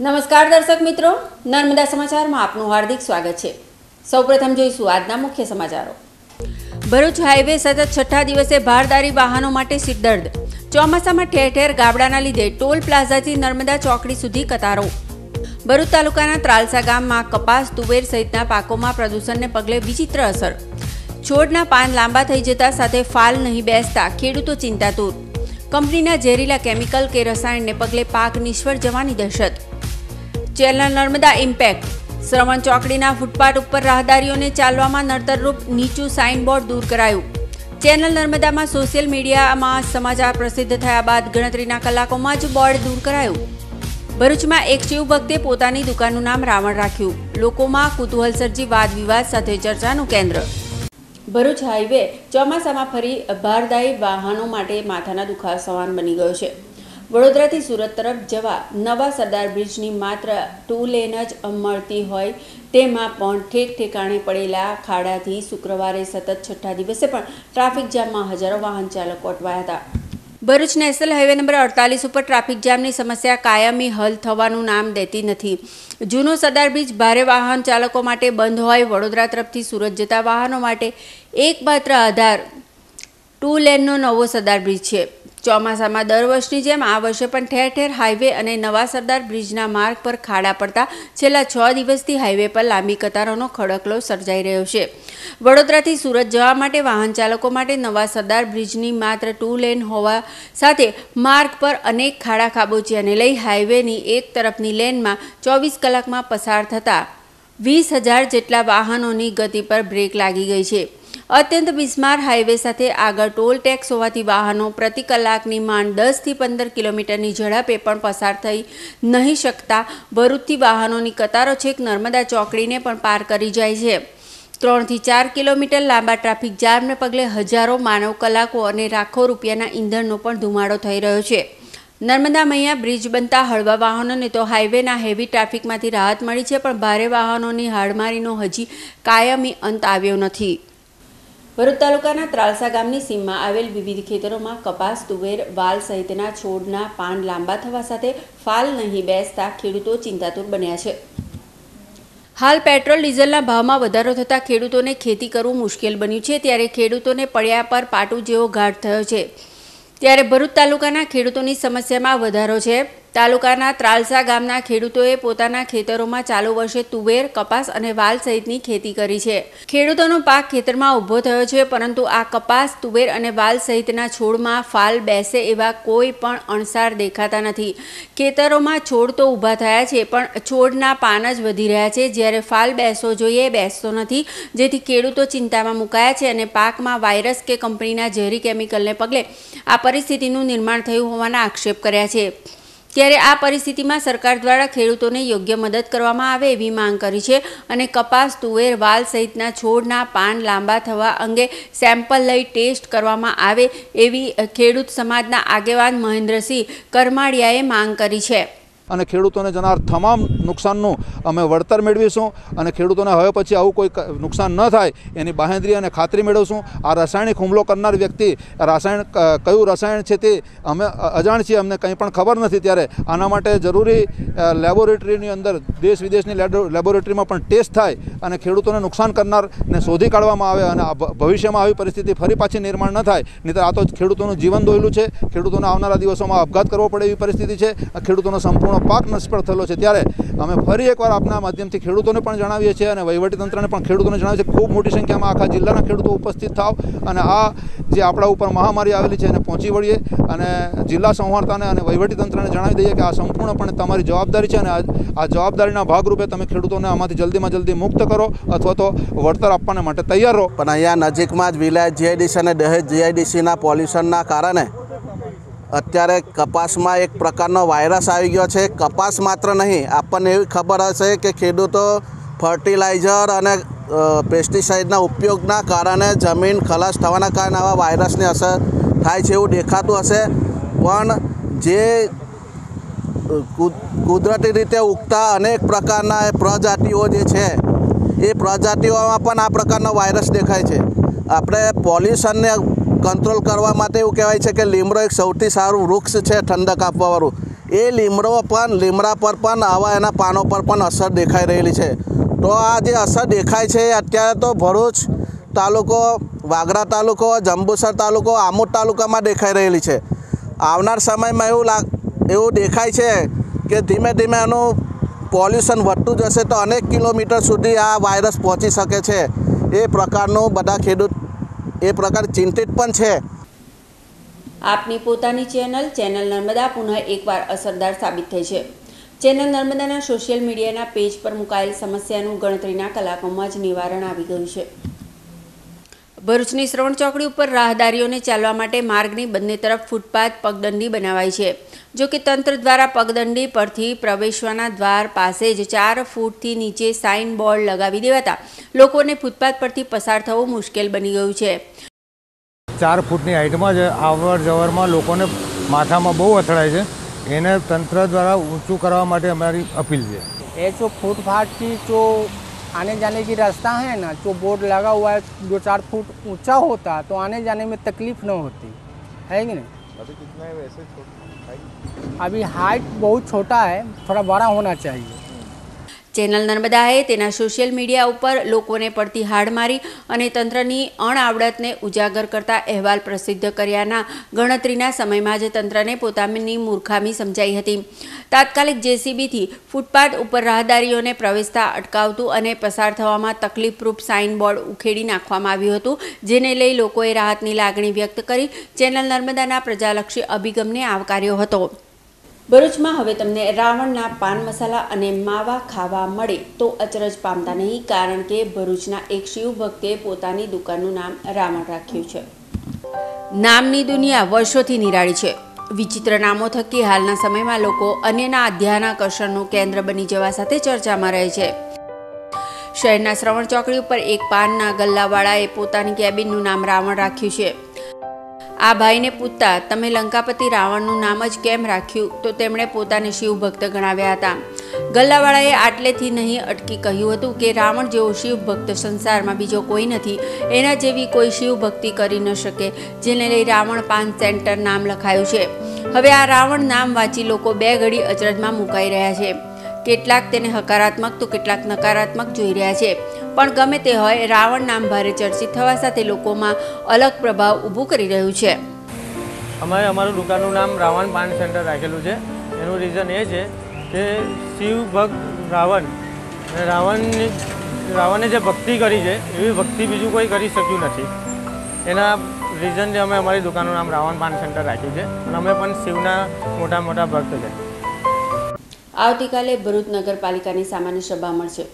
નમસ્કાર દર્શક મિત્રો, નર્મદા સમાચારમાં આપનું હાર્દિક સ્વાગત છે. સૌપ્રથમ જોઈશું આજના મુખ્ય સમાચારો. ભરૂચ હાઈવે સતત છઠ્ઠા દિવસે ભારદારી વાહનો માટે સિરદર્દ ચોમાસામાં ઠેર ઠેર ગાબડાના લીધે ટોલ પ્લાઝાથી નર્મદા ચોકડી સુધી કતારો. ભરૂચ તાલુકાના ત્રાલસા ગામમાં કપાસ, તુવેર સહિતના પાકોમાં પ્રદૂષણને પગલે વિચિત્ર અસર. છોડના પાન લાંબા થઈ જતા સાથે ફાલ નહીં બેસતા ખેડૂતો ચિંતાતુર. કંપનીના ઝેરીલા કેમિકલ કે રસાયણને પગલે પાક નિષ્ફળ જવાની દહેશત. Channel Narmada impact. શ્રવણ ચોકડીના ફૂટપાથ ઉપર રાહદારીઓને ચાલવામાં નડતરરૂપ નીચું સાઇનબોર્ડ દૂર કરાયું. ચેનલ નર્મદામાં સોશિયલ મીડિયામાં સમાચાર પ્રસિદ્ધ થયા બાદ ગણતરીના કલાકોમાં જ બોર્ડ દૂર કરાયું. ભરૂચમાં એક શિવભક્તે પોતાની દુકાનનું નામ રાવણ રાખ્યું. લોકોમાં કુતૂહલ સર્જી વાદ વિવાદ સાથે ચર્ચાનું કેન્દ્ર. ભરૂચ હાઈવે ચોમાસામાં ફરી ભારદાયી વાહનો માટે માથાના દુખાવ સમાન બની ગયો છે. વડોદરાથી સુરત તરફ જવા નવા સરદાર બ્રિજની માત્ર ટુ લેન જ મળતી હોય તેમાં પણ ઠેક ઠેકાણે પડેલા ખાડાથી શુક્રવારે સતત છઠ્ઠા દિવસે પણ ટ્રાફિક જામમાં હજારો વાહન ચાલકો અટવાયા હતા. ભરૂચ નેશનલ હાઈવે નંબર અડતાલીસ ઉપર ટ્રાફિક જામની સમસ્યા કાયમી હલ થવાનું નામ દેતી નથી. જૂનો સરદાર બ્રિજ ભારે વાહન ચાલકો માટે બંધ હોય, વડોદરા તરફથી સુરત જતા વાહનો માટે એકમાત્ર આધાર ટુ લેનનો નવો સરદાર બ્રિજ છે. ચોમાસામાં દર વર્ષની જેમ આ વર્ષે પણ ઠેર ઠેર હાઈવે અને નવા સરદાર બ્રિજના માર્ગ પર ખાડા પડતા છેલ્લા છ દિવસથી હાઈવે પર લાંબી કતારોનો ખડકલો સર્જાઈ રહ્યો છે. વડોદરાથી સુરત જવા માટે વાહન ચાલકો માટે નવા સરદાર બ્રિજની માત્ર ટુ લેન હોવા સાથે માર્ગ પર અનેક ખાડા ખાબોચિયાને લઈ હાઈવેની એક તરફની લેનમાં ચોવીસ કલાકમાં પસાર થતા વીસ હજાર જેટલા વાહનોની ગતિ પર બ્રેક લાગી ગઈ છે. અત્યંત બિસ્માર હાઈવે સાથે આગળ ટોલ ટેક્સ હોવાથી વાહનો પ્રતિ કલાકની માંડ દસથી પંદર કિલોમીટરની ઝડપે પણ પસાર થઈ નહીં શકતા. ભરૂચથી વાહનોની કતારો છેક નર્મદા ચોકડીને પણ પાર કરી જાય છે. ત્રણથી ચાર કિલોમીટર લાંબા ટ્રાફિક જામને પગલે હજારો માનવ કલાકો અને લાખો રૂપિયાના ઈંધણનો પણ ધુમાડો થઈ રહ્યો છે. નર્મદા મૈયા બ્રિજ બનતા હળવા વાહનોને તો હાઈવેના હેવી ટ્રાફિકમાંથી રાહત મળી છે, પણ ભારે વાહનોની હાડમારીનો હજી કાયમી અંત આવ્યો નથી. ભરૂચ તાલુકાના ત્રાલસા ગામની સીમમાં આવેલ વિવિધ ખેતરોમાં કપાસ, તુવેર, વાલ સહિતના છોડના પાન લાંબા થવા સાથે ફાલ નહીં બેસતા ખેડૂતો ચિંતાતુર બન્યા છે. હાલ પેટ્રોલ, ડીઝલના ભાવમાં વધારો થતાં ખેડૂતોને ખેતી કરવું મુશ્કેલ બન્યું છે. ત્યારે ખેડૂતોને પડ્યા પર પાટું જેવો ઘાટ થયો છે. ત્યારે ભરૂચ તાલુકાના ખેડૂતોની સમસ્યામાં વધારો છે. તાલુકાના ત્રાલસા ગામના ખેડૂતોએ પોતાના ખેતરોમાં ચાલુ વર્ષે તુવેર, કપાસ અને વાલ સહિતની ખેતી કરી છે. ખેડૂતોનો પાક ખેતરમાં ઊભો થયો છે, પરંતુ આ કપાસ, તુવેર અને વાલ સહિતના છોડમાં ફાલ બેસે એવા કોઈ પણ અણસાર દેખાતા નથી. ખેતરોમાં છોડ તો ઊભા થયા છે, પણ છોડના પાન જ વધી રહ્યા છે. જ્યારે ફાલ બેસવો જોઈએ, બેસતો નથી. જેથી ખેડૂતો ચિંતામાં મુકાયા છે અને પાકમાં વાયરસ કે કંપનીના ઝેરી કેમિકલને પગલે આ પરિસ્થિતિનું નિર્માણ થયું હોવાના આક્ષેપ કર્યા છે. ત્યારે આ પરિસ્થિતિમાં સરકાર દ્વારા ખેડૂતોને યોગ્ય મદદ કરવામાં આવે એવી માંગ કરી છે અને કપાસ, તુવેર, વાલ સહિતના છોડના પાન લાંબા થવા અંગે સેમ્પલ લઈ ટેસ્ટ કરવામાં આવે એવી ખેડૂત સમાજના આગેવાન મહેન્દ્રસિંહ કરમાડિયાએ માંગ કરી છે. અને ખેડૂતોને જનાર તમામ નુકસાનનું અમે વળતર મેળવીશું અને ખેડૂતોને હવે પછી આવું કોઈ નુકસાન ન થાય એની બાહેંધરી અને ખાતરી મેળવશું. આ રાસાયણિક હુમલો કરનાર વ્યક્તિ, રાસાયણ કયું રસાયણ છે તે અમે અજાણ છીએ, અમને કંઈ પણ ખબર નથી ત્યારે. આના માટે જરૂરી લેબોરેટરીની અંદર દેશ વિદેશની લેબોરેટરીમાં પણ ટેસ્ટ થાય અને ખેડૂતોને નુકસાન કરનારને શોધી કાઢવામાં આવે અને ભવિષ્યમાં આવી પરિસ્થિતિ ફરી પાછી નિર્માણ ન થાય. નહીં આ તો ખેડૂતોનું જીવન દોયેલું છે. ખેડૂતોને આવનારા દિવસોમાં આપઘાત કરવો પડે એવી પરિસ્થિતિ છે. ખેડૂતોનો સંપૂર્ણ પાક નિષ્ફળ થયેલો છે. ત્યારે અમે ફરી એકવાર આપના માધ્યમથી ખેડૂતોને પણ જણાવીએ છીએ અને વહીવટીતંત્રને પણ ખેડૂતોને જણાવીએ છીએ ખૂબ મોટી સંખ્યામાં આખા જિલ્લાના ખેડૂતો ઉપસ્થિત થાવ અને આ જે આપણા ઉપર મહામારી આવેલી છે એને પહોંચી વળીએ અને જિલ્લા સંવાર્તાને અને વહીવટીતંત્રને જણાવી દઈએ કે આ સંપૂર્ણપણે તમારી જવાબદારી છે અને આ જવાબદારીના ભાગરૂપે તમે ખેડૂતોને આમાંથી જલ્દીમાં જલ્દી મુક્ત કરો અથવા તો વળતર આપવાને માટે તૈયાર રહો. પણ અહીંયા નજીકમાં જ વિલાયત જીઆઈડીસી અને દહેજ જીઆઈડીસીના પોલ્યુશનના કારણે અત્યારે કપાસમાં એક પ્રકારનો વાયરસ આવી ગયો છે. કપાસ માત્ર નહીં, આપણને એવી ખબર હશે કે ખેડૂતો ફર્ટિલાઇઝર અને પેસ્ટિસાઇડના ઉપયોગના કારણે જમીન ખલાસ થવાના કારણે આવા વાયરસની અસર થાય છે એવું દેખાતું હશે. પણ જે કુદરતી રીતે ઉગતા અનેક પ્રકારના પ્રજાતિઓ જે છે, એ પ્રજાતિઓમાં પણ આ પ્રકારનો વાયરસ દેખાય છે. આપણે પોલ્યુશનને કંટ્રોલ કરવા માટે એવું કહેવાય છે કે લીમડો એક સૌથી સારું વૃક્ષ છે ઠંડક આપવાવાળું. એ લીમડો પણ, લીમડા પર પણ, આવા એના પાનો પર પણ અસર દેખાઈ રહેલી છે. તો આ જે અસર દેખાય છે, અત્યારે તો ભરૂચ તાલુકો, વાગરા તાલુકો, જંબુસર તાલુકો, આમોદ તાલુકામાં દેખાઈ રહેલી છે. આવનાર સમયમાં એવું લાગ, એવું દેખાય છે કે ધીમે ધીમે એનું પોલ્યુશન વધતું જશે તો અનેક કિલોમીટર સુધી આ વાયરસ પહોંચી શકે છે. એ પ્રકારનું બધા ખેડૂત એ પ્રકાર ચિંતિત પણ છે. આપની પોતાની ચેનલ ચેનલ નર્મદા પુનઃ એકવાર અસરદાર સાબિત થઈ છે. ચેનલ નર્મદાના સોશિયલ મીડિયાના પેજ પર મુકાયેલ સમસ્યાનું ગણતરીના કલાકોમાં જ નિવારણ આવી ગયું છે. ભરૂચની શ્રવણ ચોકડી ઉપર રાહદારીઓને ચાલવા માટે માર્ગની બંને તરફ ફૂટપાથ પગદંડી બનાવાય છે. જો કે તંત્ર દ્વારા પગદંડી પરથી પ્રવેશવાના દ્વાર પાસે જ ચાર ફૂટથી નીચે સાઇન બોર્ડ લગાવી દેવાતા લોકોને ફૂટપાથ પરથી પસાર થવું મુશ્કેલ બની ગયું છે. ચાર ફૂટની હાઇટમાં જ આવર જવરમાં લોકોને માથામાં બહુ અથડાય છે. એને તંત્ર દ્વારા ઊંચું કરવા માટે અમારી અપીલ છે. એ જો ફૂટપાથથી જો आने जाने की रास्ता है ना जो बोर्ड लगा हुआ है दो चार फुट ऊँचा होता तो आने जाने में तकलीफ़ ना होती। है कि नहीं? अभी कितना है वैसे? अभी हाइट बहुत छोटा है थोड़ा बड़ा होना चाहिए। ચેનલ નર્મદાએ તેના સોશિયલ મીડિયા ઉપર લોકોને પડતી હાડમારી અને તંત્રની અણઆવડતને ઉજાગર કરતા અહેવાલ પ્રસિદ્ધ કર્યાના ગણતરીના સમયમાં જ તંત્રને પોતાની મૂર્ખામી સમજાઈ હતી. તાત્કાલિક જેસીબીથી ફૂટપાથ ઉપર રાહદારીઓને પ્રવેશતા અટકાવતું અને પસાર થવામાં તકલીફરૂપ સાઇનબોર્ડ ઉખેડી નાખવામાં આવ્યું હતું, જેને લઈ લોકોએ રાહતની લાગણી વ્યક્ત કરી ચેનલ નર્મદાના પ્રજાલક્ષી અભિગમને આવકાર્યો હતો. ભરૂચમાં હવે તમને રાવણના પાન મસાલા અને માવા ખાવા મળે તો અચરજ પામતા નહીં, કારણ કે ભરૂચના એક શિવ ભક્તે પોતાની દુકાનનું નામ રાવણ રાખ્યું છે. નામની દુનિયા વર્ષોથી નિરાળી છે. વિચિત્ર નામો થકી હાલના સમયમાં લોકો અન્યના અધ્યાનાકર્ષણનું કેન્દ્ર બની જવા સાથે ચર્ચામાં રહે છે. શહેરના શ્રવણ ચોકડી ઉપર એક પાનના ગલ્લાવાળાએ પોતાની કેબિનનું નામ રાવણ રાખ્યું છે. આ ભાઈને પૂછતા તમે લંકાપતિ રાવણનું નામ જ કેમ રાખ્યું? તો તેમણે પોતાને શિવભક્ત ગણાવ્યા હતા. ગલ્લાવાળાએ આટલેથી નહીં અટકી કહ્યું હતું કે રાવણ જેવો શિવભક્ત સંસારમાં બીજો કોઈ નથી. એના જેવી કોઈ શિવભક્તિ કરી ન શકે, જેને લઈ રાવણ પાન સેન્ટર નામ લખાયું છે. હવે આ રાવણ નામ વાંચી લોકો બે ઘડી અચરજમાં મુકાઈ રહ્યા છે. કેટલાક તેને હકારાત્મક તો કેટલાક નકારાત્મક જોઈ રહ્યા છે. પણ ગમે તે હોય રાવણ નામ ભારે ચર્ચિત થવા સાથે લોકોમાં અલગ પ્રભાવ ઊભો કરી રહ્યું છે. અમારે અમારું દુકાનનું નામ રાવણ પાન સેન્ટર રાખેલું છે. એનું રીઝન એ છે કે શિવ ભક્ત રાવણ રાવણ રાવણે જે ભક્તિ કરી છે એવી ભક્તિ બીજું કોઈ કરી શક્યું નથી. એના રીઝનથી અમે અમારી દુકાનનું નામ રાવણ પાન સેન્ટર રાખ્યું છે. અને અમે પણ શિવના મોટા મોટા ભક્ત છે. આવતીકાલે ભરૂચ નગરપાલિકાની સામાન્ય સભા મળશે.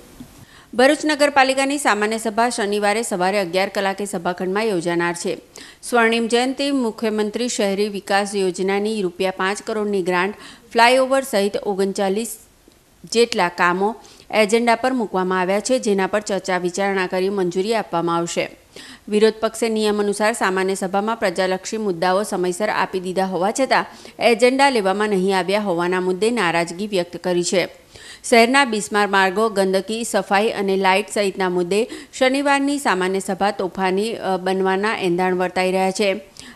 ભરૂચ નગરપાલિકાની સામાન્ય સભા શનિવારે સવારે અગિયાર કલાકે સભાખંડમાં યોજાનાર છે. સ્વર્ણિમ જયંતિ મુખ્યમંત્રી શહેરી વિકાસ યોજનાની રૂપિયા પાંચ કરોડની ગ્રાન્ટ ફ્લાયઓવર સહિત ઓગણચાલીસ જેટલા કામો એજન્ડા પર મૂકવામાં આવ્યા છે, જેના પર ચર્ચા વિચારણા કરી મંજૂરી આપવામાં આવશે. વિરોધ પક્ષે નિયમ અનુસાર સામાન્ય સભામાં પ્રજાલક્ષી મુદ્દાઓ સમયસર આપી દીધા હોવા છતાં એજન્ડા લેવામાં નહીં આવ્યા હોવાના મુદ્દે નારાજગી વ્યક્ત કરી છે. શહેરના બિસ્માર માર્ગો, ગંદકી, સફાઈ અને લાઇટ સહિતના મુદ્દે શનિવારની સામાન્ય સભા તોફાની બનવાના એંધાણ વર્તાઈ રહ્યા છે.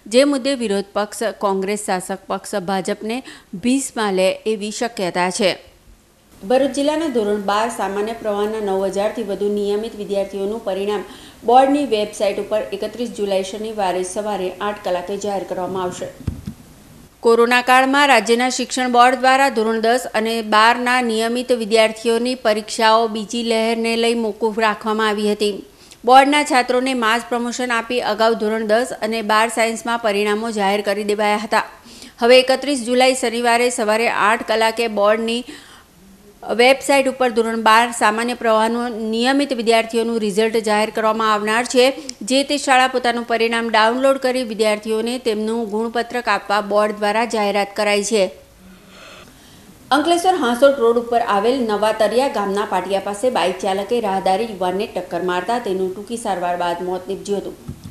જે મુદ્દે વિરોધ પક્ષ, કોંગ્રેસ શાસક પક્ષ, ભાજપને ભીસમાં લે એવી શક્યતા છે. ભરૂચ જિલ્લાના ધોરણ બાર સામાન્ય પ્રવાહના નવ હજારથી વધુ નિયમિત વિદ્યાર્થીઓનું પરિણામ બોર્ડની વેબસાઇટ ઉપર એકત્રીસ જુલાઈ શનિવારે સવારે આઠ કલાકે જાહેર કરવામાં આવશે. કોરોના કાળમાં રાજ્યના શિક્ષણ બોર્ડ દ્વારા ધોરણ દસ અને બારના નિયમિત વિદ્યાર્થીઓની પરીક્ષાઓ બીજી લહેરને લઈ મોકૂફ રાખવામાં આવી હતી. બોર્ડના છાત્રોને માસ પ્રમોશન આપી અગાઉ ધોરણ દસ અને બાર સાયન્સમાં પરિણામો જાહેર કરી દેવાયા હતા. હવે એકત્રીસ જુલાઈ શનિવારે સવારે આઠ કલાકે બોર્ડની વેબસાઇટ ઉપર ધોરણ બાર સામાન્ય પ્રવાહનું નિયમિત વિદ્યાર્થીઓનું રિઝલ્ટ જાહેર કરવામાં આવનાર છે, જે તે શાળા પોતાનું પરિણામ ડાઉનલોડ કરી વિદ્યાર્થીઓને તેમનું ગુણપત્રક આપવા બોર્ડ દ્વારા જાહેરાત કરાઈ છે. અંકલેશ્વર હાંસોટ રોડ ઉપર આવેલ નવા તરિયા ગામના પાટિયા પાસે બાઇક ચાલકે રાહદારી યુવાનને ટક્કર મારતા તેનું ટૂંકી સારવાર બાદ મોત નીપજ્યું હતું.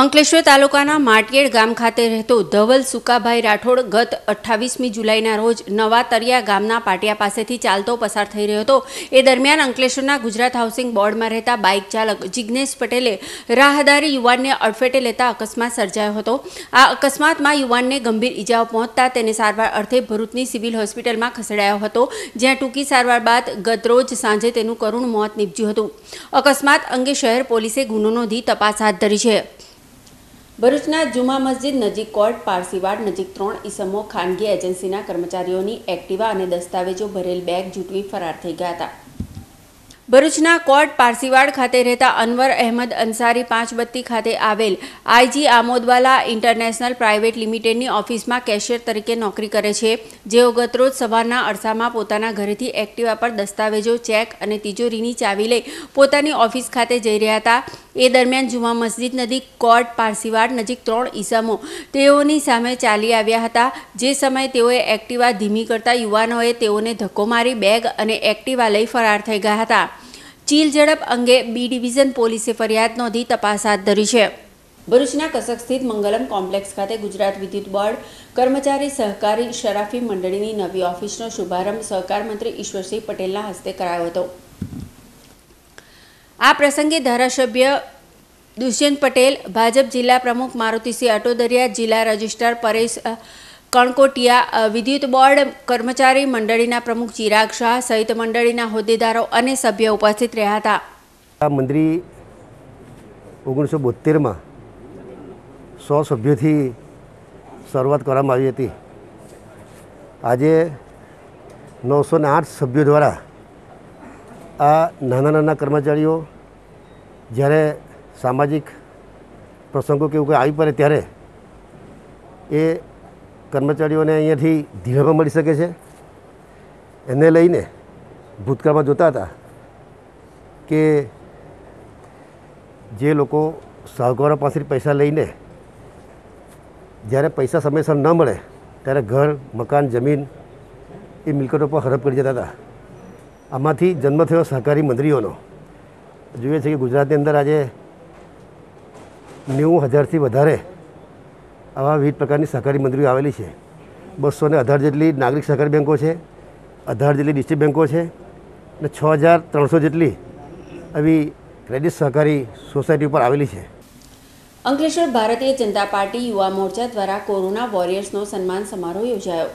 અંકલેશ્વર તાલુકાના માટગેડ ગામ ખાતે રહેતો ધવલ સુકાભાઈ રાઠોડ ગત અઠ્ઠાવીસમી જુલાઈના રોજ નવા તરિયા ગામના પાટિયા પાસેથી ચાલતો પસાર થઈ રહ્યો હતો. એ દરમિયાન અંકલેશ્વરના ગુજરાત હાઉસિંગ બોર્ડમાં રહેતા બાઇક ચાલક જિજ્ઞેશ પટેલે રાહદારી યુવાનને અડફેટે લેતા અકસ્માત સર્જાયો હતો. આ અકસ્માતમાં યુવાનને ગંભીર ઇજાઓ પહોંચતા તેને સારવાર અર્થે ભરૂચની સિવિલ હોસ્પિટલમાં ખસેડાયો હતો. જ્યાં ટૂંકી સારવાર બાદ ગતરોજ સાંજે તેનું કરુણ મોત નીપજ્યું હતું. અકસ્માત અંગે શહેર પોલીસે ગુનો નોંધી તપાસ હાથ ધરી છે. ભરૂચના જુમા મસ્જિદ નજીક કોર્ટ પારસીવાડ નજીક ત્રણ ઈસમો ખાનગી એજન્સીના કર્મચારીઓની એક્ટિવા અને દસ્તાવેજો ભરેલ બેગ જૂટવી ફરાર થઈ ગયા હતા. ભરૂચના કોર્ટ પારસીવાડ ખાતે રહેતા અનવર અહેમદ અંસારી પાંચબત્તી ખાતે આવેલ આઈજી આમોદવાલા ઇન્ટરનેશનલ પ્રાઇવેટ લિમિટેડની ઓફિસમાં કેશિયર તરીકે નોકરી કરે છે. જેઓ ગતરોજ સવારના અરસામાં પોતાના ઘરેથી એક્ટિવા પર દસ્તાવેજો, ચેક અને તિજોરીની ચાવી લઈ પોતાની ઓફિસ ખાતે જઈ રહ્યા હતા. એ દરમિયાન જુમા મસ્જિદ નજીક કોર્ટ પારસીવાડ નજીક ત્રણ ઈસમો તેઓની સામે ચાલી આવ્યા હતા. જે સમયે તેઓએ એક્ટિવા ધીમી કરતા યુવાનોએ તેઓને ધક્કો મારી બેગ અને એક્ટિવા લઈ ફરાર થઈ ગયા હતા. ચીલ ઝડપ અંગે બી ડિવિઝન પોલીસે ફરિયાદ નોંધી તપાસ હાથ ધરી છે. ભરૂચના કસક સ્થિત મંગલમ કોમ્પ્લેક્સ ખાતે ગુજરાત વિદ્યુત બોર્ડ કર્મચારી સહકારી શરાફી મંડળીની નવી ઓફિસનો શુભારંભ સહકાર મંત્રી ઈશ્વરસિંહ પટેલના હસ્તે કરાયો હતો. આ પ્રસંગે ધારાસભ્ય દુષ્યંત પટેલ, ભાજપ જિલ્લા પ્રમુખ મારુતિસિંહ અટોદરિયા, જિલ્લા રજિસ્ટ્રાર પરેશ કણકોટિયા વિદ્યુત બોર્ડ કર્મચારી મંડળીના પ્રમુખ ચિરાગ શાહ સહિત મંડળીના હોદ્દેદારો અને સભ્યો ઉપસ્થિત રહ્યા હતા. આ મંડળી ઓગણીસો બોતેરમાં સો સભ્યોથી શરૂઆત કરવામાં આવી હતી. આજે નવસો ને આઠ સભ્યો દ્વારા આ નાના નાના કર્મચારીઓ જ્યારે સામાજિક પ્રસંગો કે એવું કંઈ આવી પડે ત્યારે એ કર્મચારીઓને અહીંયાથી ધીરામાં મળી શકે છે. એને લઈને ભૂતકાળમાં જોતા હતા કે જે લોકો સાહુકારો પાસેથી પૈસા લઈને જ્યારે પૈસા સમયસર ન મળે ત્યારે ઘર, મકાન, જમીન એ મિલકતો પર હડપ કરી જતા હતા. આમાંથી જન્મ થયો સહકારી મંત્રીઓનો. જોઈએ છે કે ગુજરાતની અંદર આજે નેવું હજારથી વધારે આવા વિવિધ પ્રકારની સહકારી મંત્રીઓ આવેલી છે. બસો ને અઢાર જેટલી નાગરિક સહકારી બેન્કો છે, અઢાર જેટલી ડિસ્ટ્રિક્ટ બેન્કો છે અને છ હજાર ત્રણસો જેટલી આવી ક્રેડિટ સહકારી સોસાયટી ઉપર આવેલી છે. અંકલેશ્વર ભારતીય જનતા પાર્ટી યુવા મોરચા દ્વારા કોરોના વોરિયર્સનો સન્માન સમારોહ યોજાયો.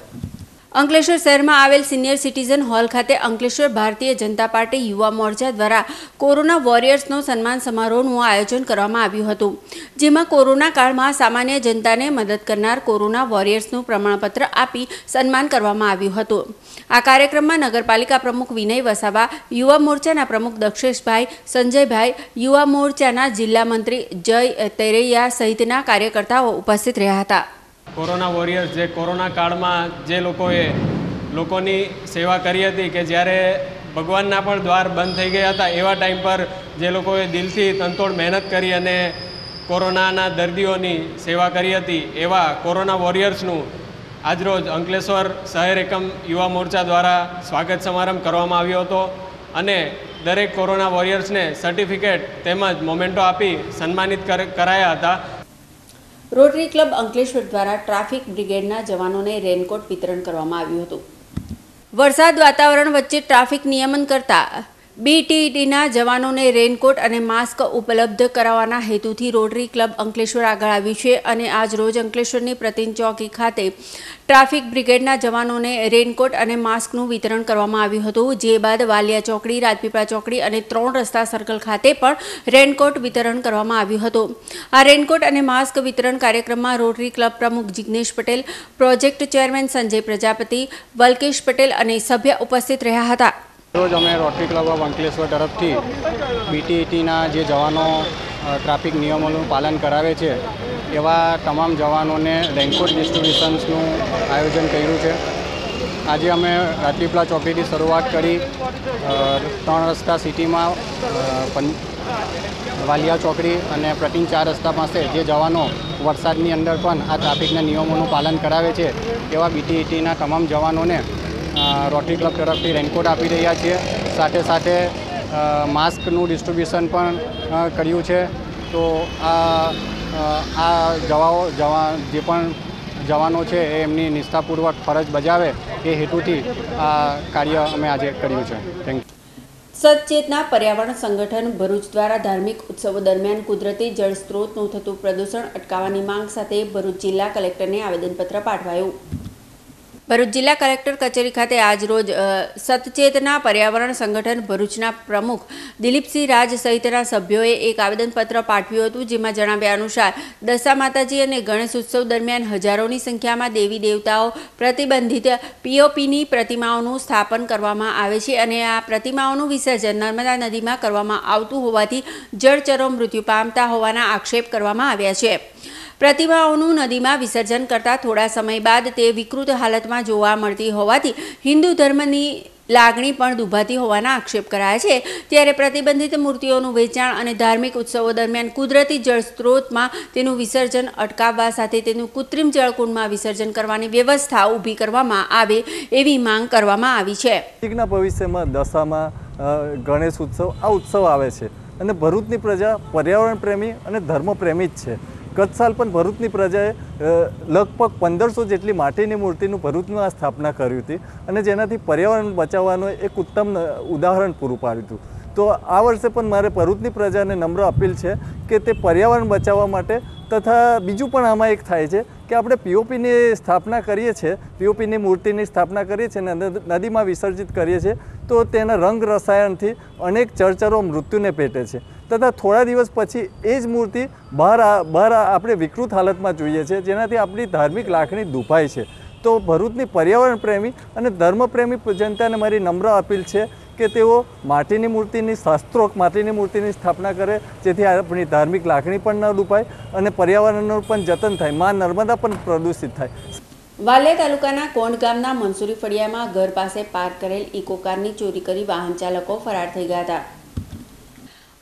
અંકલેશ્વર શહેરમાં આવેલ સિનિયર સિટીઝન હોલ ખાતે અંકલેશ્વર ભારતીય જનતા પાર્ટી યુવા મોરચા દ્વારા કોરોના વોરિયર્સનો સન્માન સમારોહનું આયોજન કરવામાં આવ્યું હતું, જેમાં કોરોના કાળમાં સામાન્ય જનતાને મદદ કરનાર કોરોના વોરિયર્સનું પ્રમાણપત્ર આપી સન્માન કરવામાં આવ્યું હતું. આ કાર્યક્રમમાં નગરપાલિકા પ્રમુખ વિનય વસાવા, યુવા મોરચાના પ્રમુખ દક્ષેશભાઈ, સંજયભાઈ, યુવા મોરચાના જિલ્લા મંત્રી જય તેરૈયા સહિતના કાર્યકર્તાઓ ઉપસ્થિત રહ્યા હતા. કોરોના વોરિયર્સ જે કોરોના કાળમાં જે લોકોએ લોકોની સેવા કરી હતી કે જ્યારે ભગવાનના પણ દ્વાર બંધ થઈ ગયા હતા, એવા ટાઈમ પર જે લોકોએ દિલથી તનતોડ મહેનત કરી અને કોરોનાના દર્દીઓની સેવા કરી હતી, એવા કોરોના વોરિયર્સનું આજરોજ અંકલેશ્વર શહેર એકમ યુવા મોરચા દ્વારા સ્વાગત સમારંભ કરવામાં આવ્યો હતો અને દરેક કોરોના વોરિયર્સને સર્ટિફિકેટ તેમજ મોમેન્ટો આપી સન્માનિત કર- કરાયા હતા. રોટરી ક્લબ અંકલેશ્વર દ્વારા ટ્રાફિક બ્રિગેડના જવાનોને રેનકોટ વિતરણ કરવામાં આવ્યું હતું. વરસાદ વાતાવરણ વચ્ચે ટ્રાફિક નિયમન કરતા બીટીડીના જવાનોને રેનકોટ અને માસ્ક ઉપલબ્ધ કરાવવાના હેતુથી રોટરી ક્લબ અંકલેશ્વર આગળ આવ્યું છે અને આજ રોજ અંકલેશ્વરની પ્રતિન ચોકી ખાતે ટ્રાફિક બ્રિગેડના જવાનોને રેનકોટ અને માસ્કનું વિતરણ કરવામાં આવ્યું હતું. જે બાદ વાલિયા ચોકડી, રાજપીપળા ચોકડી અને ત્રણ રસ્તા સર્કલ ખાતે પણ રેનકોટ વિતરણ કરવામાં આવ્યું હતું. આ રેનકોટ અને માસ્ક વિતરણ કાર્યક્રમમાં રોટરી ક્લબ પ્રમુખ જિગ્નેશ પટેલ, પ્રોજેક્ટ ચેરમેન સંજય પ્રજાપતિ, વલ્કેશ પટેલ અને સભ્ય ઉપસ્થિત રહ્યા હતા. રોજ અમે રોટરી ક્લબ ઓફ અંકલેશ્વર તરફથી બીટીઈટીના જે જવાનો ટ્રાફિક નિયમોનું પાલન કરાવે છે, એવા તમામ જવાનોને રેન્કોટ ડિસ્ટ્રીબ્યુશન્સનું આયોજન કર્યું છે. આજે અમે રાજપીપળા ચોકડીથી શરૂઆત કરી ત્રણ રસ્તા સિટીમાં વાલિયા ચોકડી અને પ્રતિન ચાર રસ્તા પાસે જે જવાનો વરસાદની અંદર પણ આ ટ્રાફિકના નિયમોનું પાલન કરાવે છે, એવા બીટીઈટીના તમામ જવાનોને રોટરી ક્લબ તરફથી રેનકોટ આપી રહ્યા છીએ. સાથે સાથે માસ્કનું ડિસ્ટ્રીબ્યુશન પણ કર્યું છે. તો આ આ જવાઓ જવાન જે પણ જવાનો છે એ એમની નિષ્ઠાપૂર્વક ફરજ બજાવે એ હેતુથી આ કાર્ય અમે આજે કર્યું છે. થેન્ક યુ સચેતના પર્યાવરણ સંગઠન ભરૂચ દ્વારા ધાર્મિક ઉત્સવો દરમિયાન કુદરતી જળ સ્ત્રોતનું થતું પ્રદૂષણ અટકાવવાની માંગ સાથે ભરૂચ જિલ્લા કલેક્ટરને આવેદનપત્ર પાઠવાયું. ભરૂચ જિલ્લા કલેક્ટર કચેરી ખાતે આજરોજ સતચેતના પર્યાવરણ સંગઠન ભરૂચના પ્રમુખ દિલીપસિંહ રાજ સહિતના સભ્યોએ એક આવેદનપત્ર પાઠવ્યું હતું, જેમાં જણાવ્યા અનુસાર દશા માતાજી અને ગણેશ ઉત્સવ દરમિયાન હજારોની સંખ્યામાં દેવી દેવતાઓ પ્રતિબંધિત પીઓપીની પ્રતિમાઓનું સ્થાપન કરવામાં આવે છે અને આ પ્રતિમાઓનું વિસર્જન નર્મદા નદીમાં કરવામાં આવતું હોવાથી જળચરો મૃત્યુ પામતા હોવાના આક્ષેપ કરવામાં આવ્યા છે. પ્રતિમાઓનું નદીમાં વિસર્જન કરતા થોડા સમય બાદ તે વિકૃત હાલતમાં જોવા મળતી હોવાથી હિન્દુ ધર્મની લાગણી પણ દુભાતી હોવાના આક્ષેપ કરાયા છે. ત્યારે પ્રતિબંધિત મૂર્તિઓનું વેચાણ અને ધાર્મિક ઉત્સવો દરમિયાન કુદરતી જળ સ્ત્રોતમાં તેનું વિસર્જન અટકાવવા સાથે તેનું કૃત્રિમ જળકુંડમાં વિસર્જન કરવાની વ્યવસ્થા ઊભી કરવામાં આવે એવી માંગ કરવામાં આવી છે. નજીકના ભવિષ્યમાં દશામાં ગણેશ ઉત્સવ, આ ઉત્સવ આવે છે. અને ભરૂચની પ્રજા પર્યાવરણ પ્રેમી અને ધર્મ પ્રેમી જ છે. ગત સાલ પણ ભરૂચની પ્રજાએ લગભગ પંદરસો જેટલી માટીની મૂર્તિનું ભરૂચમાં સ્થાપના કરી હતી અને જેનાથી પર્યાવરણ બચાવવાનું એક ઉત્તમ ઉદાહરણ પૂરું પાડ્યું હતું. તો આ વર્ષે પણ મારે ભરૂચની પ્રજાને નમ્ર અપીલ છે કે તે પર્યાવરણ બચાવવા માટે તથા બીજું પણ આમાં એક થાય છે કે આપણે પીઓપીની સ્થાપના કરીએ છીએ પીઓપીની મૂર્તિની સ્થાપના કરીએ છીએ અને નદીમાં વિસર્જિત કરીએ છીએ તો તેના રંગ રસાયણથી અનેક ચરચરો મૃત્યુને પેટે છે. તથા થોડા દિવસ પછી એ જ મૂર્તિ બહાર બહાર આપણે વિકૃત હાલતમાં જોઈએ છે, જેનાથી આપણી ધાર્મિક લાગણી દુભાય છે. તો ભરૂચની પર્યાવરણ પ્રેમી અને ધર્મપ્રેમી જનતાને મારી નમ્ર અપીલ છે કે તેઓ માટીની મૂર્તિની શાસ્ત્રોક, માટીની મૂર્તિની સ્થાપના કરે, જેથી આપણી ધાર્મિક લાગણી પણ ન દુભાય અને પર્યાવરણનું પણ જતન થાય, માં નર્મદા પણ પ્રદૂષિત થાય. વાલિયા તાલુકાના કોંડ ગામના મનસુરી ફળિયામાં ઘર પાસે પાર્ક કરેલ ઇકો કારની ચોરી કરી વાહન ચાલકો ફરાર થઈ ગયા હતા.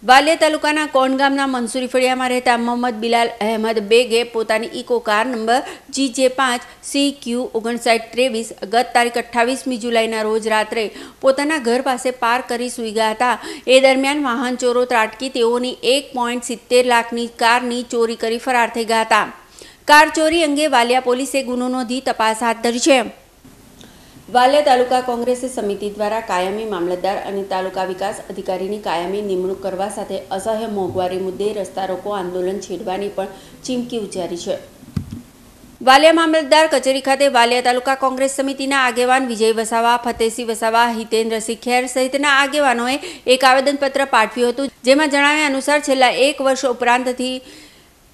વાલિયા તાલુકાના કોંડ ગામના મનસુરી ફળિયામાં રહેતા મોહમ્મદ બિલાલ અહેમદ બેગે પોતાની ઇકો કાર નંબર જી જે પાંચ સી ક્યુ ઓગણસાઠ ત્રેવીસ ગત તારીખ અઠ્ઠાવીસમી જુલાઈના રોજ રાત્રે પોતાના ઘર પાસે પાર્ક કરી સૂઈ ગયા હતા. એ દરમિયાન વાહન ચોરો ત્રાટકી તેઓની એક પોઈન્ટ સિત્તેર લાખની કારની ચોરી કરી ફરાર થઈ ગયા હતા. કાર ચોરી અંગે વાલિયા પોલીસે ગુનો નોંધી તપાસ હાથ ધરી છે. વાલિયા તાલુકા કોંગ્રેસ સમિતિ દ્વારા કાયમી મામલતદાર અને તાલુકા વિકાસ અધિકારીની કાયમી નિમણૂક કરવા સાથે અસહ્ય મોંઘવારી મુદ્દે રસ્તા રોકો આંદોલન છેડવાની પણ ચીમકી ઉચ્ચારી છે. વાલિયા મામલતદાર કચેરી ખાતે વાલિયા તાલુકા કોંગ્રેસ સમિતિના આગેવાન વિજય વસાવા ફતેસિંહ વસાવા, હિતેન્દ્રસિંહ ખેર સહિતના આગેવાનોએ એક આવેદનપત્ર પાઠવ્યું હતું, જેમાં જણાવ્યા અનુસાર છેલ્લા એક વર્ષ ઉપરાંતથી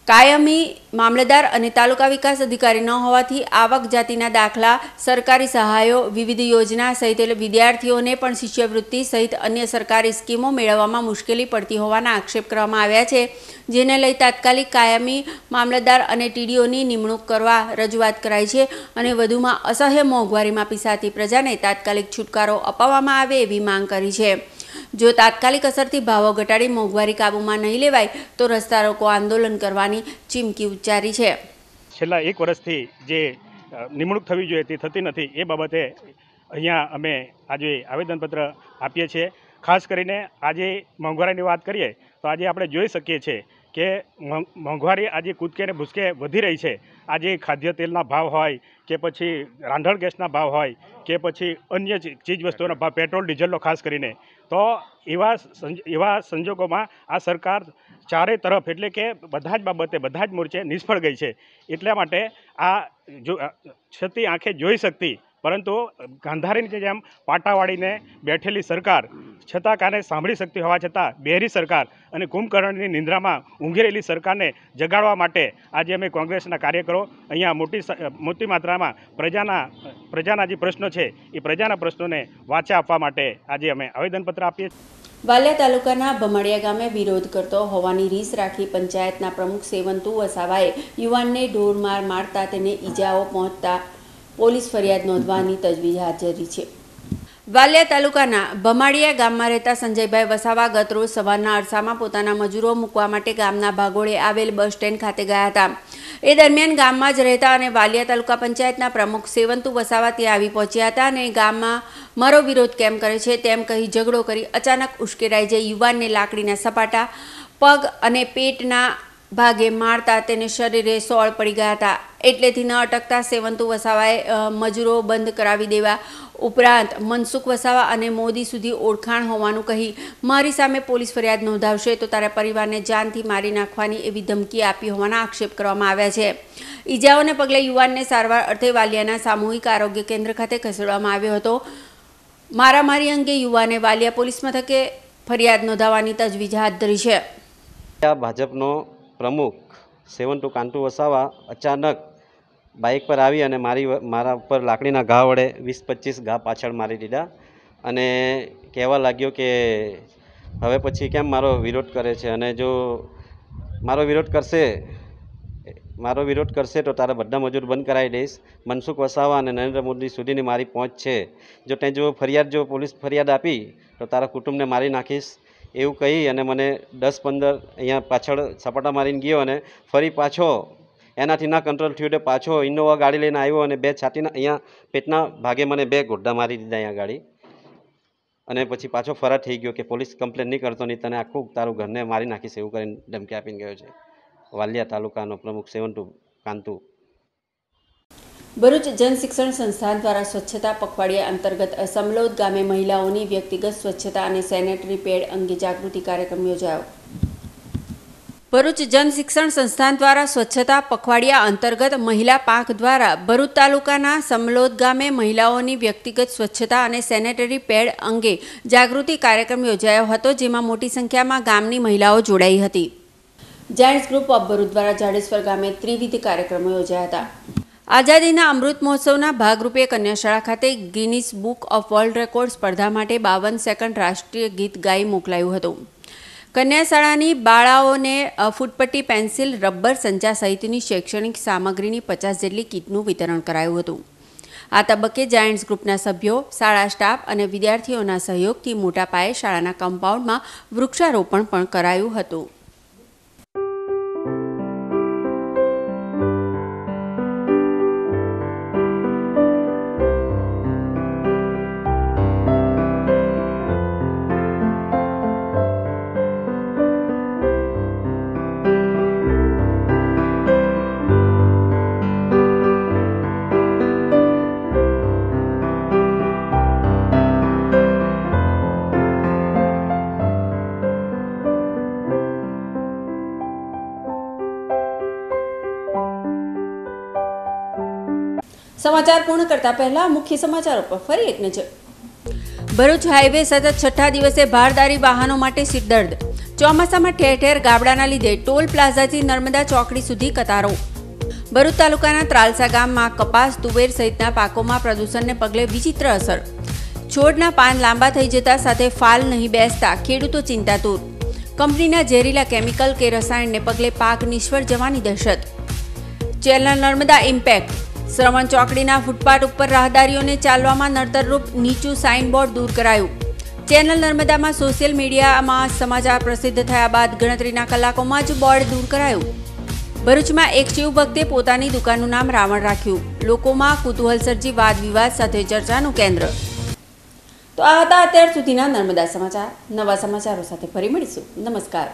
કાયમી મામલતદાર અને તાલુકા વિકાસ અધિકારી ન હોવાથી આવક જાતિના દાખલા, સરકારી સહાયો, વિવિધ યોજના સહિત વિદ્યાર્થીઓને પણ શિષ્યવૃત્તિ સહિત અન્ય સરકારી સ્કીમો મેળવવામાં મુશ્કેલી પડતી હોવાના આક્ષેપ કરવામાં આવ્યા છે. જેને લઈ તાત્કાલિક કાયમી મામલતદાર અને ટીડીઓની નિમણૂક કરવા રજૂઆત કરાઈ છે અને વધુમાં અસહ્ય મોંઘવારીમાં પીસાતી પ્રજાને તાત્કાલિક છુટકારો અપાવવામાં આવે એવી માંગ કરી છે. જો તાત્કાલિક અસરથી ભાવો ઘટાડી મોંઘવારી કાબૂમાં નહીં લેવાય, તો રસ્તા રોકો આંદોલન કરવાની ચીમકી ઉચ્ચારી છે. છેલ્લા એક વર્ષથી જે નિમણૂક થવી જોઈએ તે થતી નથી, એ બાબતે અહીંયા અમે આજે આવેદનપત્ર આપીએ છીએ. ખાસ કરીને આજે મોંઘવારીની વાત કરીએ, તો આજે આપણે જોઈ શકીએ છીએ કે મોંઘવારી આજે કૂદકે ને ભૂસકે વધી રહી છે. આજે ખાદ્ય તેલના ભાવ હોય કે પછી રાંધણ ગેસના ભાવ હોય કે પછી અન્ય ચીજ વસ્તુઓના ભાવ, પેટ્રોલ, ડીઝલનો ખાસ કરીને તો એવા એવા સંજોગોમાં આ સરકાર ચારે તરફ એટલે કે બધા જ બાબતે બધા જ મોરચે નિષ્ફળ ગઈ છે. એટલા માટે આ જો છતી આંખે જોઈ શકતી પરંતુ ગાંધારીની જેમ પાટાવાળીને બેઠેલી સરકાર, છતાં કાને સાંભળી શકતી હોવા છતાં બેરી સરકાર અને કુંભકર્ણની નિંદ્રામાં ઊંઘી રહેલી સરકારને જગાડવા માટે આજે અમે કોંગ્રેસના કાર્યકરો અહીંયા મોટી મોટી માત્રામાં પ્રજાના પ્રજાના જે પ્રશ્નો છે, એ પ્રજાના પ્રશ્નોને વાચા આપવા માટે આજે અમે આવેદનપત્ર આપીએ વાલિયા તાલુકાના ભમડિયા ગામે વિરોધ કરતો હોવાની રીસ રાખી પંચાયતના પ્રમુખ સેવંતુ વસાવાએ યુવાનને ઢોરમાર મારતા તેને ઈજાઓ પહોંચતા પોલીસ ફરિયાદ નોંધવાની તજવીજ હાથ ધરી છે. વાલિયા તાલુકાના ભમાડિયા ગામમાં રહેતા સંજયભાઈ વસાવા ગતરોજ સવારના અરસામાં પોતાના મજૂરો મૂકવા માટે ગામના ભાગોળે આવેલ બસ સ્ટેન્ડ ખાતે ગયા હતા. એ દરમિયાન ગામમાં જ રહેતા અને વાલિયા તાલુકા પંચાયતના પ્રમુખ સેવંતુ વસાવા ત્યાં આવી પહોંચ્યા હતા અને ગામમાં મારો વિરોધ કેમ કરે છે તેમ કહી ઝઘડો કરી અચાનક ઉશ્કેરાઈ જઈ યુવાનને લાકડીના સપાટા, પગ અને પેટના ભાગે મારતા તેને શરીરે સોળ પડી ગયા હતા. એટલેથી ન અટકતા સેવંતુ વસાવાએ મજૂરો બંધ કરાવી દેવા. ઉપરાંત મનસુખ વસાવા અને મોદી સુધી ઓળખાણ હોવાનું કહી મારી સામે પોલીસ ફરિયાદ નોંધાવશે તો તારા પરિવારને જાનથી મારી નાખવાની એવી ધમકી આપી હોવાના આક્ષેપ કરવામાં આવ્યા છે. ઈજાઓને પગલે યુવાનને સારવાર અર્થે વાલિયાના સામૂહિક આરોગ્ય કેન્દ્ર ખાતે ખસેડવામાં આવ્યો હતો. મારામારી અંગે યુવાને વાલિયા પોલીસ મથકે ફરિયાદ નોંધાવવાની તજવીજ હાથ ધરી છે. ભાજપનો પ્રમુખ સેવન ટુ કાંટુ વસાવા અચાનક બાઇક પર આવી અને મારી મારા ઉપર લાકડીના ઘા વડે વીસ પચીસ ઘા પાછળ મારી દીધા. અને કહેવા લાગ્યો કે હવે પછી કેમ મારો વિરોધ કરે છે? અને જો મારો વિરોધ કરશે, મારો વિરોધ કરશે તો તારા બધા મજૂર બંધ કરાવી દઈશ. મનસુખ વસાવા અને નરેન્દ્ર મોદી સુધીની મારી પહોંચ છે. જો તે જો ફરિયાદ, જો પોલીસ ફરિયાદ આપી તો તારા કુટુંબને મારી નાખીશ. એવું કહી અને મને દસ પંદર અહીંયા પાછળ સપાટા મારીને ગયો અને ફરી પાછો એનાથી ના કંટ્રોલ થયું એટલે પાછો ઇનોવા ગાડી લઈને આવ્યો અને બે છાતીના અહીંયા પેટના ભાગે મને બે ગોડા મારી દીધા અહીંયા ગાડી. અને પછી પાછો ફરાર થઈ ગયો કે પોલીસ કમ્પ્લેન નહીં કરતો નહીં, તને આખું તારું ઘરને મારી નાખીશ એવું કરીને ધમકી આપીને ગયો છે. વાલિયા તાલુકાનો પ્રમુખ સેવન ટુ કાંતુ. ભરૂચ જન શિક્ષણ સંસ્થાન દ્વારા સ્વચ્છતા પખવાડિયા અંતર્ગત સમલોદ ગામે મહિલાઓની વ્યક્તિગત સ્વચ્છતા અને સેનેટરી પેડ અંગે જાગૃતિ કાર્યક્રમ યોજાયો. ભરૂચ જન શિક્ષણ સંસ્થાન દ્વારા સ્વચ્છતા પખવાડિયા અંતર્ગત મહિલા પાક દ્વારા ભરૂચ તાલુકાના સમલોદ ગામે મહિલાઓની વ્યક્તિગત સ્વચ્છતા અને સેનેટરી પેડ અંગે જાગૃતિ કાર્યક્રમ યોજાયો હતો, જેમાં મોટી સંખ્યામાં ગામની મહિલાઓ જોડાઈ હતી. જાયન્ટ્સ ગ્રુપ ઓફ ભરૂચ દ્વારા જાડેશ્વર ગામે ત્રિવિધ કાર્યક્રમો યોજાયા હતા. આઝાદીના અમૃત મહોત્સવના ભાગરૂપે કન્યાશાળા ખાતે Guinness book of world record સ્પર્ધા માટે બાવન સેકન્ડ રાષ્ટ્રીય ગીત ગાઈ મોકલાયું હતું. કન્યાશાળાની બાળાઓને ફૂટપટ્ટી, પેન્સિલ, રબર સંચા સહિતની શૈક્ષણિક સામગ્રીની પચાસ જેટલી કીટનું વિતરણ કરાયું હતું. આ તબક્કે જાયન્ટ્સ ગ્રુપના સભ્યો, શાળા સ્ટાફ અને વિદ્યાર્થીઓના સહયોગથી મોટા પાયે શાળાના કમ્પાઉન્ડમાં વૃક્ષારોપણ પણ કરાયું હતું. સમાચાર પૂર્ણ કરતા પહેલા મુખ્ય સમાચારો પર ફરી એક નજર. ભરૂચ હાઈવે સતત છઠ્ઠા દિવસે ભારદારી વાહનો માટે સિરદર્દ ચોમાસામાં ઠેર ઠેર ગાબડાના લીધે ટોલ પ્લાઝાથી નર્મદા ચોકડી સુધી કતારો. ભરૂચ તાલુકાના ત્રાલસા ગામમાં કપાસ, તુવેર સહિતના પાકોમાં પ્રદૂષણને પગલે વિચિત્ર અસર. છોડના પાન લાંબા થઈ જતા સાથે ફાલ નહીં બેસતા ખેડૂતો ચિંતાતુર. કંપનીના ઝેરીલા કેમિકલ કે રસાયણને પગલે પાક નિષ્ફળ જવાની દહેશત. ચેલના નર્મદા ઇમ્પેક્ટ શ્રવણ ચોકડીના ફૂટપાથ ઉપર રાહદારીઓને ચાલવામાં નડતરરૂપ નીચું સાઇનબોર્ડ દૂર કરાયું. ચેનલ નર્મદામાં સોશિયલ મીડિયામાં સમાચાર પ્રસિદ્ધ થયા બાદ ગણતરીના કલાકોમાં જ બોર્ડ દૂર કરાયું. ભરૂચમાં એક શિવ ભક્તે પોતાની દુકાનનું નામ રાવણ રાખ્યું. લોકોમાં કુતૂહલ સર્જી, વાદ વિવાદ સાથે ચર્ચાનું કેન્દ્ર. તો આ હતા અત્યાર સુધીના નર્મદા સમાચાર. નવા સમાચારો સાથે ફરી મળીશું. નમસ્કાર.